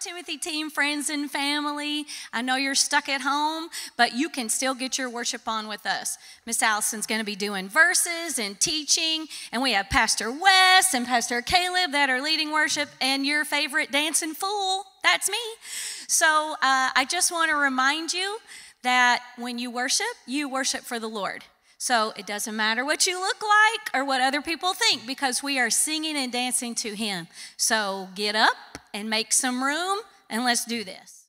Timothy team, friends and family. I know you're stuck at home, but you can still get your worship on with us. Miss Allison's going to be doing verses and teaching, and we have Pastor Wes and Pastor Caleb that are leading worship, and your favorite dancing fool, that's me. So uh, I just want to remind you that when you worship, you worship for the Lord. So it doesn't matter what you look like or what other people think because we are singing and dancing to Him. So get up and make some room and let's do this.